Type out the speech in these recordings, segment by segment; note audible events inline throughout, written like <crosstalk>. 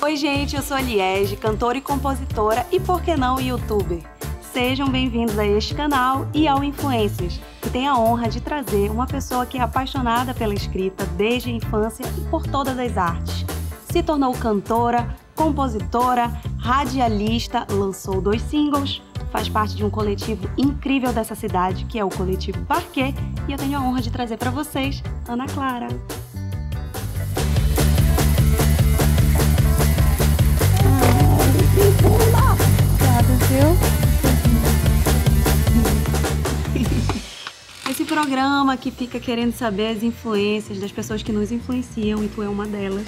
Oi, gente, eu sou a Liege, cantora e compositora e, por que não, youtuber. Sejam bem-vindos a este canal e ao Influências, que tem a honra de trazer uma pessoa que é apaixonada pela escrita desde a infância e por todas as artes. Se tornou cantora, compositora, radialista, lançou dois singles, faz parte de um coletivo incrível dessa cidade, que é o Coletivo Parquet, e eu tenho a honra de trazer para vocês Ana Clara. Esse programa que fica querendo saber as influências das pessoas que nos influenciam e tu é uma delas.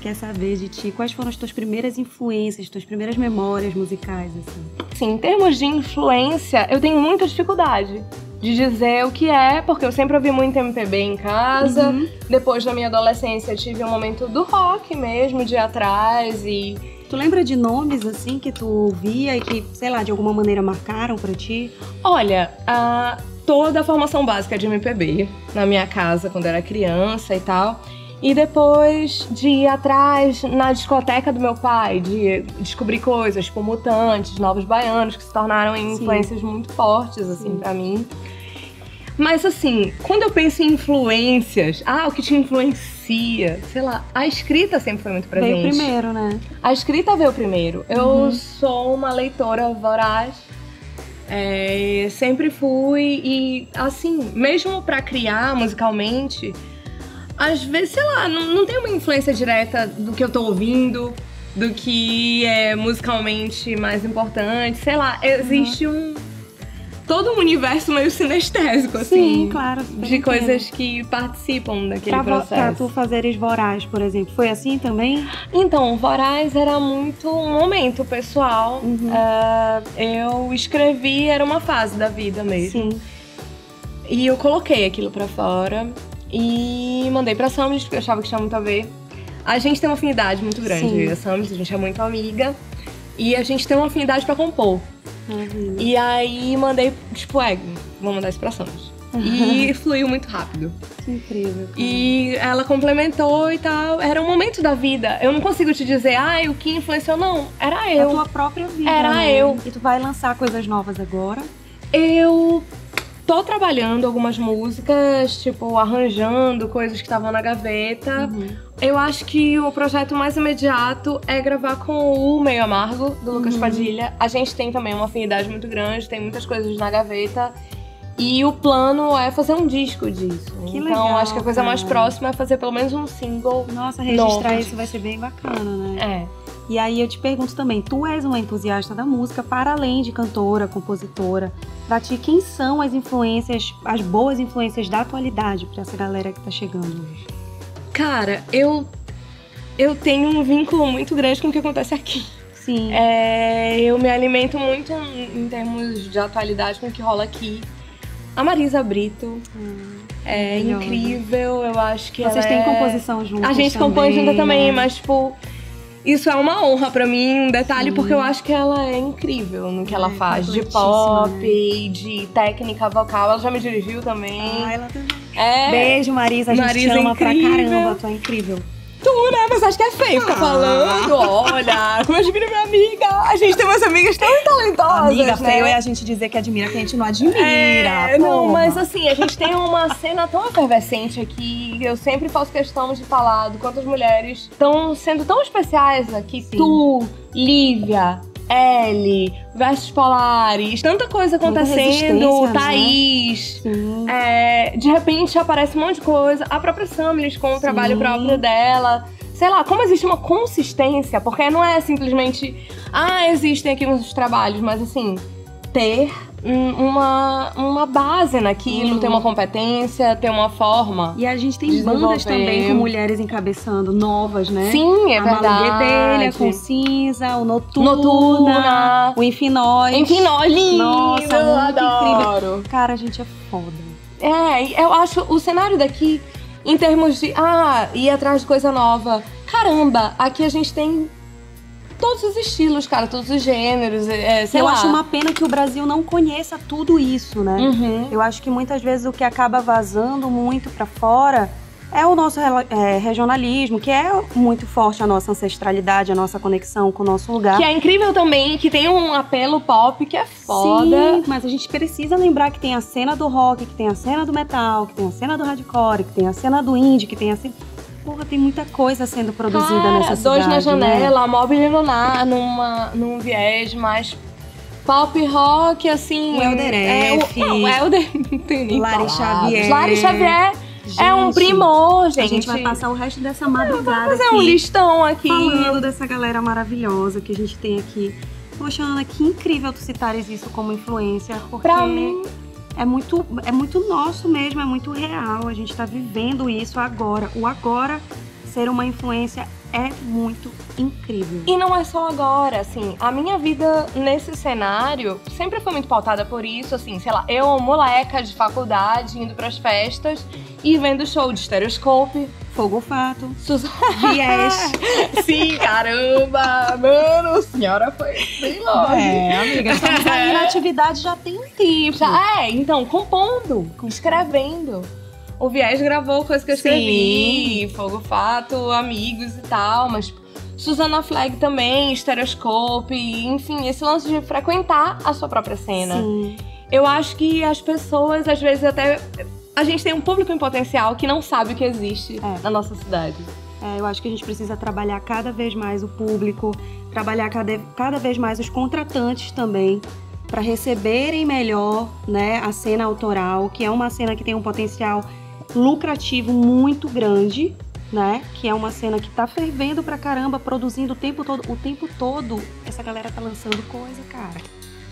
Quer saber de ti quais foram as tuas primeiras influências, tuas primeiras memórias musicais, assim? Sim, em termos de influência, eu tenho muita dificuldade de dizer o que é, porque eu sempre ouvi muito MPB em casa. Uhum. Depois da minha adolescência, tive um momento do rock mesmo, de atrás e Tu lembra de nomes assim que tu ouvia e que, sei lá, de alguma maneira marcaram pra ti? Olha, a, toda a formação básica de MPB na minha casa quando era criança e tal. E depois de ir atrás na discoteca do meu pai, de descobrir coisas, tipo Mutantes, Novos Baianos, que se tornaram influências muito fortes, assim, Sim. pra mim. Mas assim, quando eu penso em influências, ah, o que te influencia, sei lá, a escrita sempre foi muito presente. Veio primeiro, né? A escrita veio primeiro. Eu Uhum. sou uma leitora voraz. É, sempre fui e assim, mesmo pra criar musicalmente, às vezes, sei lá, não, não tem uma influência direta do que eu tô ouvindo, do que é musicalmente mais importante, sei lá, existe um todo um universo meio sinestésico assim, Sim, claro. de coisas que participam daquele Pra, vo- pra processo. tu fazeres voraz, por exemplo. Foi assim também? Então, Voraz era muito um momento pessoal. Uhum. É, eu escrevi, era uma fase da vida mesmo. Sim. E eu coloquei aquilo pra fora e mandei pra Samlis, porque eu achava que tinha muito a ver. A gente tem uma afinidade muito grande, Sim. eu e a Samlis, a gente é muito amiga. E a gente tem uma afinidade pra compor. Maravilha. E aí mandei, tipo, é, vou mandar isso pra Samlis. E <laughs> fluiu muito rápido. Que incrível. cara. E ela complementou e tal. Era um momento da vida. Eu não consigo te dizer, ah, o que influenciou, não. Era É a eu. tua própria vida. Era né? eu. E tu vai lançar coisas novas agora. Eu tô trabalhando algumas músicas, tipo, arranjando coisas que estavam na gaveta. Uhum. Eu acho que o projeto mais imediato é gravar com o Meio Amargo, do Lucas Uhum. Padilha. A gente tem também uma afinidade muito grande, tem muitas coisas na gaveta. E o plano é fazer um disco disso. Que então, legal, acho que a coisa mais cara. próxima é fazer pelo menos um single. Nossa, registrar Novo. isso vai ser bem bacana, né? É. E aí eu te pergunto também, tu és uma entusiasta da música, para além de cantora, compositora. Pra ti, quem são as influências, as boas influências da atualidade pra essa galera que tá chegando hoje? Cara, eu. Eu tenho um vínculo muito grande com o que acontece aqui. Sim. É, eu me alimento muito em termos de atualidade com o que rola aqui. A Marisa Brito Hum, é incrível, eu acho que Vocês têm é... composição juntas A gente compõe junto também, mas tipo, isso é uma honra pra mim, um detalhe, Sim. porque eu acho que ela é incrível no que ela É, faz, de pop, né? de técnica vocal. Ela já me dirigiu também. Ah, ela também. é, Beijo, Marisa. A gente Marisa te é ama pra incrível. caramba. Tu é incrível. Tu, né? Mas acho que é feio ficar Ah. falando. Olha, como eu admiro minha amiga. A gente tem umas amigas tão talentosas, Amiga, né? feio é a gente dizer que admira quem a gente não admira. É, não, mas assim, a gente tem uma cena tão efervescente aqui. Eu sempre faço questão de falar do quanto as mulheres estão sendo tão especiais aqui. Sim. Tu, Lívia, Ellie, Versos Polares, tanta coisa acontecendo. né? Thaís. Sim. É, de repente aparece um monte de coisa. A própria Samlis com o trabalho Sim. próprio dela. Sei lá, como existe uma consistência, porque não é simplesmente, ah, existem aqui uns trabalhos, mas assim, ter uma, uma base naquilo, Uhum. ter uma competência, ter uma forma. E a gente tem bandas também com mulheres encabeçando, novas, né? Sim, é a verdade. Guedelha com Cinza, o Noturna, Noturna. o Infinóis. Não, lindo, Nossa, eu adoro. Cara, a gente é foda. É, eu acho o cenário daqui, em termos de, ah, ir atrás de coisa nova. Caramba, aqui a gente tem todos os estilos, cara, todos os gêneros, é, sei eu lá. acho uma pena que o Brasil não conheça tudo isso, né? Uhum. Eu acho que muitas vezes o que acaba vazando muito pra fora é o nosso é, regionalismo, que é muito forte a nossa ancestralidade, a nossa conexão com o nosso lugar. Que é incrível também, que tem um apelo pop que é foda. Sim, mas a gente precisa lembrar que tem a cena do rock, que tem a cena do metal, que tem a cena do hardcore, que tem a cena do indie, que tem a cena... Porra, tem muita coisa sendo produzida Cara, nessa cidade. Dois na né? janela, né? Mobile Lunar, numa, num viés mais pop rock, assim. O Helder é, F. O, não, o Helder <laughs> não tem nem Lari Xavier. Lari Xavier gente, é um primor, gente. A gente vai passar o resto dessa madrugada fazer um listão aqui. Falando dessa galera maravilhosa que a gente tem aqui. Poxa, Ana, que incrível tu citares isso como influência, porque pra mim... é muito, é muito nosso mesmo, é muito real. A gente tá vivendo isso agora. O agora ser uma influência é muito incrível. E não é só agora, assim, a minha vida nesse cenário sempre foi muito pautada por isso, assim, sei lá, eu, moleca de faculdade, indo pras festas e vendo show de Stereoscope. Fogo Fato. Susan... Viés. <laughs> Sim, caramba! Mano, a senhora foi bem longe. É, amiga, estamos aí na atividade já tem um tempo. Já, é, então, compondo, escrevendo. O Viés gravou coisas que eu escrevi, Sim. Fogo Fato, amigos e tal, mas Susana Flag também, Stereoscope, enfim, esse lance de frequentar a sua própria cena. Sim. Eu acho que as pessoas, às vezes, até. A gente tem um público em potencial que não sabe o que existe é. na nossa cidade. É, eu acho que a gente precisa trabalhar cada vez mais o público, trabalhar cada, cada vez mais os contratantes também, para receberem melhor né, a cena autoral, que é uma cena que tem um potencial lucrativo muito grande, né? Que é uma cena que tá fervendo pra caramba, produzindo o tempo todo. O tempo todo, essa galera tá lançando coisa, cara.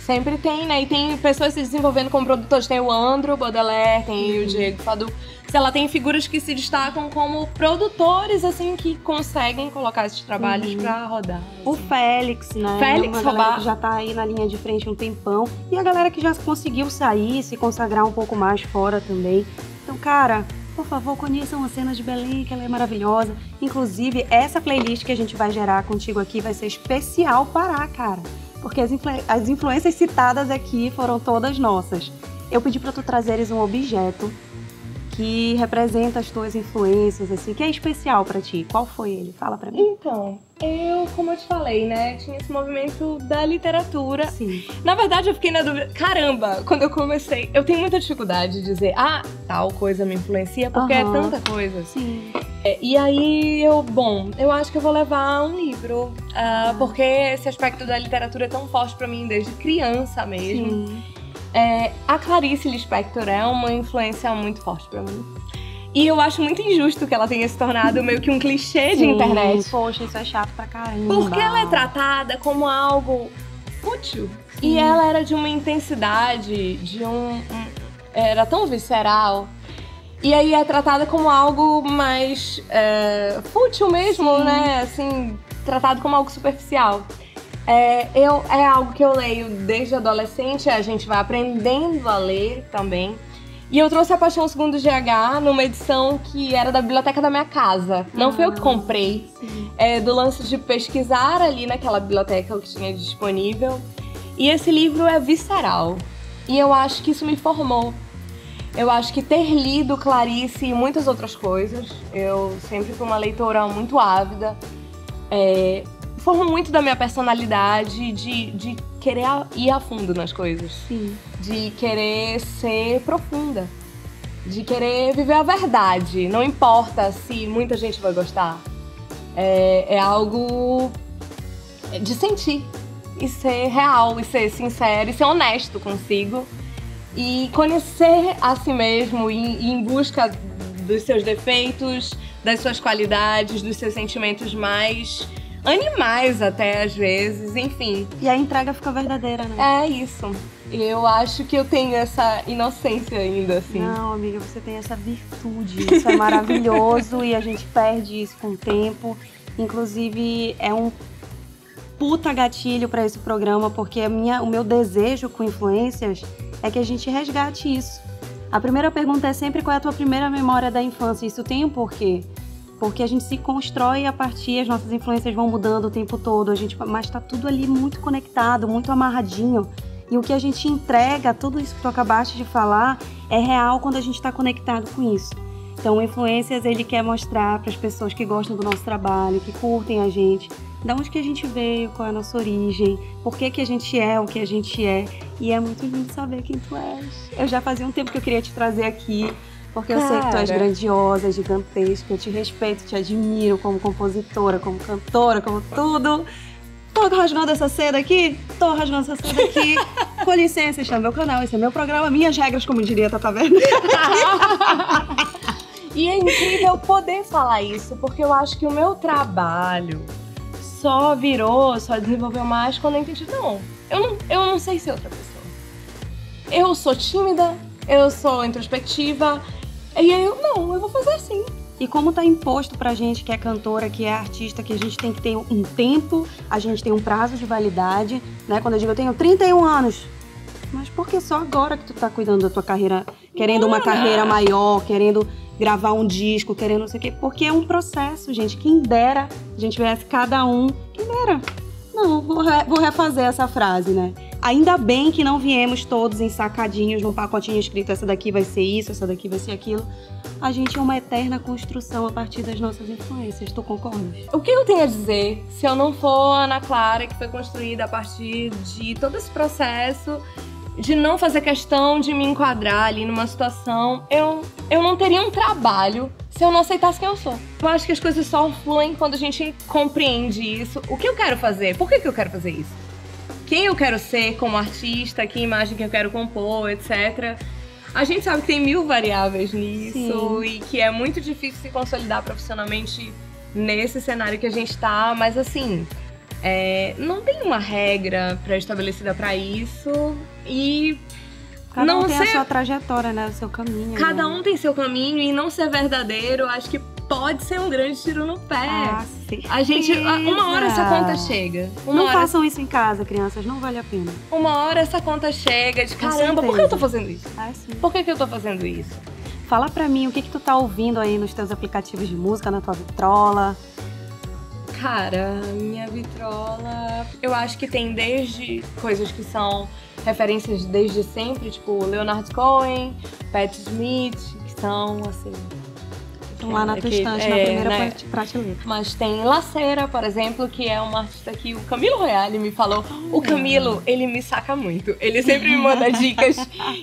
Sempre tem, né? E tem pessoas se desenvolvendo como produtores. Tem o Andro Baudelaire, tem uhum. o Diego Fadu. Sei lá, tem figuras que se destacam como produtores, assim, que conseguem colocar esses trabalhos uhum. pra rodar. Assim. O Félix, né? Félix Uma galera que já tá aí na linha de frente um tempão. E a galera que já conseguiu sair, se consagrar um pouco mais fora também. Então, cara, por favor, conheçam a cena de Belém, que ela é maravilhosa. Inclusive, essa playlist que a gente vai gerar contigo aqui vai ser especial para, cara. Porque as, influ as influências citadas aqui foram todas nossas. Eu pedi para tu trazeres um objeto que representa as tuas influências, assim, que é especial para ti. Qual foi ele? Fala para mim. Então, eu, como eu te falei, né, tinha esse movimento da literatura. Sim. Na verdade, eu fiquei na dúvida. Caramba, quando eu comecei, eu tenho muita dificuldade de dizer, ah, tal coisa me influencia, porque uhum. é tanta coisa. Sim. É, e aí eu, bom, eu acho que eu vou levar um livro, uh, porque esse aspecto da literatura é tão forte para mim desde criança mesmo. Sim. É, a Clarice Lispector é uma influência muito forte para mim. E eu acho muito injusto que ela tenha se tornado meio que um clichê Sim, de internet. Poxa, isso é chato pra caramba. Porque ela é tratada como algo útil. Sim. E ela era de uma intensidade, de um, um. Era tão visceral. E aí é tratada como algo mais é, fútil mesmo, Sim. né? Assim, tratado como algo superficial. É, eu, é algo que eu leio desde adolescente, a gente vai aprendendo a ler também. E eu trouxe a Paixão Segundo GH numa edição que era da biblioteca da minha casa. Não ah, foi eu que ah, comprei. É, do lance de pesquisar ali naquela biblioteca o que tinha disponível. E esse livro é visceral. E eu acho que isso me formou. Eu acho que ter lido Clarice e muitas outras coisas, eu sempre fui uma leitora muito ávida. É, forma muito da minha personalidade de, de querer ir a fundo nas coisas. Sim. De querer ser profunda. De querer viver a verdade. Não importa se muita gente vai gostar. É, é algo de sentir. E ser real, e ser sincero, e ser honesto consigo. E conhecer a si mesmo e, e em busca dos seus defeitos, das suas qualidades, dos seus sentimentos mais animais até às vezes, enfim. E a entrega fica verdadeira, né? É isso. Eu acho que eu tenho essa inocência ainda, assim. Não, amiga, você tem essa virtude. Isso é maravilhoso e a gente perde isso com o tempo. Inclusive, é um puta gatilho para esse programa, porque a minha, o meu desejo com influências é que a gente resgate isso. A primeira pergunta é sempre qual é a tua primeira memória da infância. Isso tem um porquê porque a gente se constrói a partir, as nossas influências vão mudando o tempo todo, a gente, mas está tudo ali muito conectado, muito amarradinho. E o que a gente entrega, tudo isso que tu acabaste de falar, é real quando a gente está conectado com isso. Então, o Influências, ele quer mostrar para as pessoas que gostam do nosso trabalho, que curtem a gente, da onde que a gente veio, qual é a nossa origem, por que, que a gente é o que a gente é. E é muito lindo saber quem tu és. Eu já fazia um tempo que eu queria te trazer aqui, porque eu Cara. sei que tu és grandiosa, gigantesca, eu te respeito, te admiro como compositora, como cantora, como tudo. Tô rasgando essa seda aqui? Tô rasgando essa seda aqui. <laughs> Com licença, este é meu canal, esse é meu programa, minhas regras, como diria Tata Werner. <laughs> e é incrível poder falar isso, porque eu acho que o meu trabalho só virou, só desenvolveu mais quando eu entendi, não, eu não, eu não sei ser outra pessoa. Eu sou tímida, eu sou introspectiva, e aí eu, não, eu vou fazer assim. E como tá imposto pra gente que é cantora, que é artista, que a gente tem que ter um tempo, a gente tem um prazo de validade, né? Quando eu digo eu tenho 31 anos, mas por que só agora que tu tá cuidando da tua carreira, querendo uma carreira maior, querendo gravar um disco, querendo não sei o quê? Porque é um processo, gente. Quem dera a gente tivesse cada um. Quem dera. Não, vou, re, vou refazer essa frase, né? Ainda bem que não viemos todos ensacadinhos num pacotinho escrito essa daqui vai ser isso, essa daqui vai ser aquilo. A gente é uma eterna construção a partir das nossas influências. Tu concordas? O que eu tenho a dizer se eu não for a Ana Clara, que foi construída a partir de todo esse processo de não fazer questão de me enquadrar ali numa situação, eu, eu não teria um trabalho se eu não aceitasse quem eu sou. Eu acho que as coisas só fluem quando a gente compreende isso. O que eu quero fazer? Por que, que eu quero fazer isso? Quem eu quero ser como artista? Que imagem que eu quero compor, etc. A gente sabe que tem mil variáveis nisso Sim. e que é muito difícil se consolidar profissionalmente nesse cenário que a gente tá, mas assim, é, não tem uma regra pré-estabelecida para isso e Cada não um tem ser... a sua trajetória, né? O seu caminho. Cada né? um tem seu caminho e não ser verdadeiro, acho que pode ser um grande tiro no pé. Ah, a gente, uma hora essa conta chega. Uma não hora... façam isso em casa, crianças, não vale a pena. Uma hora essa conta chega de caramba, por que eu tô fazendo isso? Ah, sim. Por que, que eu tô fazendo isso? Fala pra mim o que que tu tá ouvindo aí nos teus aplicativos de música, na tua vitrola. Cara, minha vitrola, eu acho que tem desde coisas que são referências desde sempre, tipo Leonard Cohen, Pat Smith, que são assim. Estão lá na tua estante, é, na primeira né? prateleira. Mas tem Lacera, por exemplo, que é uma artista que o Camilo Royale me falou. O Camilo, ele me saca muito. Ele sempre me manda <laughs> dicas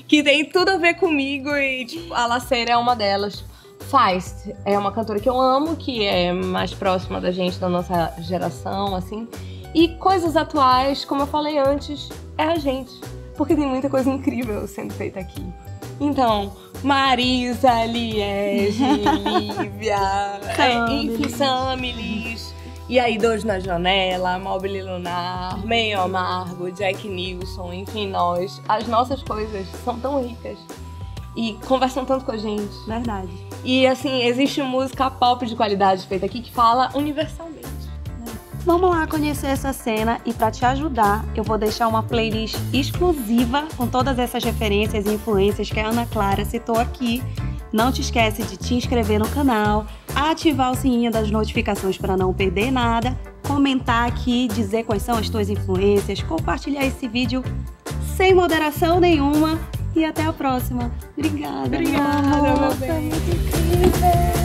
que tem tudo a ver comigo e, tipo, a Lacera é uma delas. Feist é uma cantora que eu amo, que é mais próxima da gente, da nossa geração, assim. E coisas atuais, como eu falei antes, é a gente. Porque tem muita coisa incrível sendo feita aqui. Então, Marisa, Liege, <laughs> Lívia, é, enfim, Sammy, Liz. E aí, Dois na Janela, Mobile Lunar, Meio Amargo, Jack Nilsson, enfim, nós. As nossas coisas são tão ricas e conversam tanto com a gente. Verdade. E assim, existe música pop de qualidade feita aqui que fala universalmente. Vamos lá conhecer essa cena e para te ajudar, eu vou deixar uma playlist exclusiva com todas essas referências e influências que a Ana Clara citou aqui. Não te esquece de te inscrever no canal, ativar o sininho das notificações para não perder nada, comentar aqui, dizer quais são as tuas influências, compartilhar esse vídeo sem moderação nenhuma e até a próxima. Obrigada. Obrigada, meu bem.